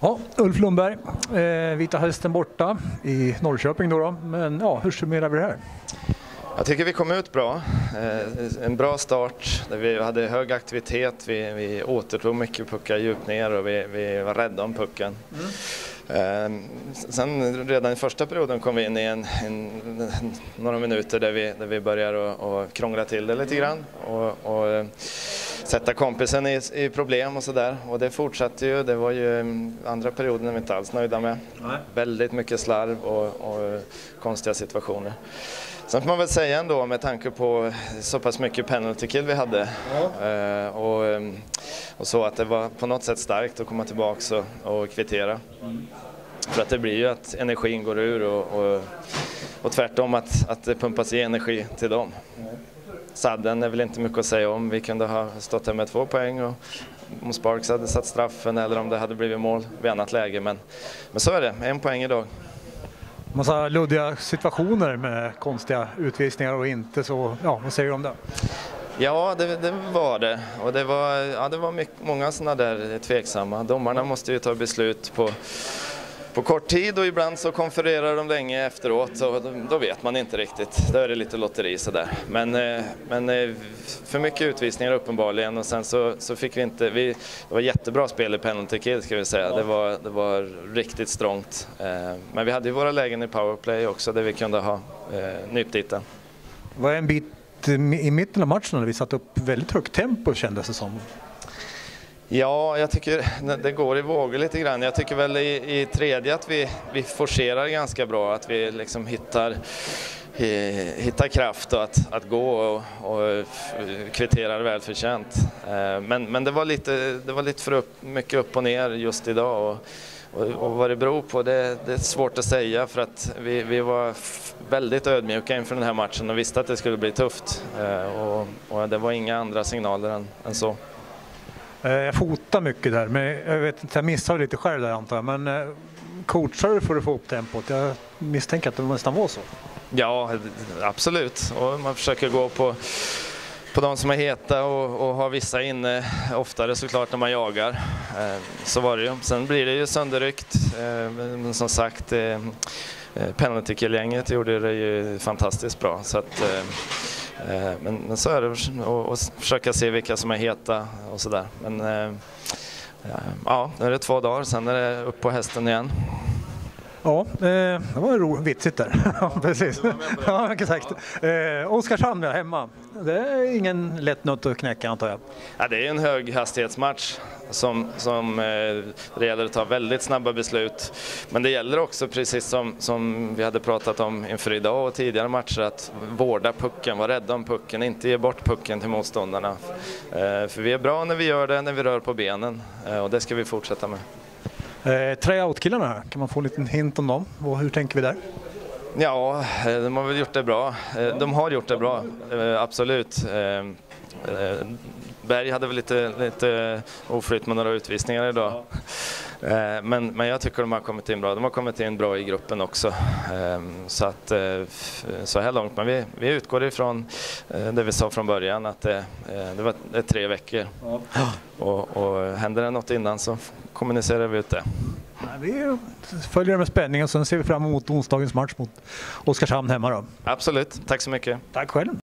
Ja, Ulf Lundberg, eh, Vita Hästen borta i Norrköping då, då. men ja, hur summerar vi det här? Jag tycker vi kom ut bra. Eh, en bra start där vi hade hög aktivitet, vi, vi återtog mycket puckar djupt ner och vi, vi var rädda om pucken. Mm. Sen redan i första perioden kom vi in i en, en, några minuter där vi, där vi börjar och, och krångla till det lite grann och, och eh, sätta kompisen i, i problem och sådär. Och det fortsatte ju. Det var ju mm, andra perioden vi inte alls nöjda med. Nej. Väldigt mycket slarv och, och konstiga situationer. Sen får man väl säga ändå med tanke på så pass mycket penalty kill vi hade ja. Eh, och, mm, och, så att det var på något sätt starkt att komma tillbaka och, och kvittera. Mm. För att det blir ju att energin går ur och, och, och tvärtom att, att det pumpas i energi till dem. Mm. Sadden är väl inte mycket att säga om. Vi kunde ha stått här med två poäng och om Sparks hade satt straffen eller om det hade blivit mål vid annat läge. Men, men så är det, en poäng idag. Massa luddiga situationer med konstiga utvisningar och inte så, ja vad säger du om det? Ja, det, det, var det. Och det var, ja, det var mycket, många sådana där tveksamma. Domarna måste ju ta beslut på på kort tid och ibland så konfererar de länge efteråt och då vet man inte riktigt. Då är det lite lotteri sådär. Men, eh, men eh, för mycket utvisningar uppenbarligen och sen så, så fick vi inte, vi, det var jättebra spel i penalty kill ska vi säga. Det var, det var riktigt strångt. Eh, men vi hade ju våra lägen i powerplay också där vi kunde ha nypt dit den. Var en bit i mitten av matchen när vi satte upp väldigt högt tempo kändes det som. Ja, jag tycker det går i vågor lite grann. Jag tycker väl i, i tredje att vi, vi forcerar ganska bra, att vi liksom hittar eh, hitta kraft och att, att gå och, och kvitterar välförtjänt. Eh, men, men det var lite, det var lite för upp, mycket upp och ner just idag. Och, och, och vad det beror på det, det, är svårt att säga för att vi, vi var väldigt ödmjuka inför den här matchen och visste att det skulle bli tufft. Eh, och, och det var inga andra signaler än, än så. Eh, jag fotar mycket där, men jag vet inte, jag missade lite själv där antar jag. Men eh, coachar du för att få upp tempot? Jag misstänker att det nästan var så. Ja, absolut. Och man försöker gå på, på de som är heta och, och ha vissa inne oftare såklart när man jagar. Eh, så var det ju. Sen blir det ju sönderryckt. Men som sagt, penalty gjorde det ju fantastiskt bra. Så att, Eh, men, men, så är det och försöka se vilka som är heta och sådär. Men eh, eh, ja, nu är det två dagar, sen är det upp på hästen igen. Ja, eh, det var ro, vitsigt där. ja, precis. Ja, exakt. Eh, Oskarshamn ja, hemma. Det är ingen lätt nöt att knäcka antar jag. Ja, det är en höghastighetsmatch som, som eh, det gäller att ta väldigt snabba beslut. Men det gäller också, precis som, som vi hade pratat om inför idag och tidigare matcher, att vårda pucken, vara rädda om pucken, inte ge bort pucken till motståndarna. Eh, för vi är bra när vi gör det, när vi rör på benen eh, och det ska vi fortsätta med. Eh, Tryout-killarna kan man få en liten hint om dem? Och Hur tänker vi där? Ja, eh, de har väl gjort det bra. Eh, de har gjort det bra, eh, absolut. Berg hade väl lite, lite oflytt med några utvisningar idag. Men, men jag tycker de har kommit in bra. De har kommit in bra i gruppen också. Så, att, så här långt. Men vi, vi utgår ifrån det vi sa från början att det, det var det tre veckor. Och, och händer det något innan så kommunicerar vi ut det. Vi följer det med spänning och sen ser vi fram emot onsdagens match mot Oskarshamn hemma. Då. Absolut, tack så mycket. Tack själv.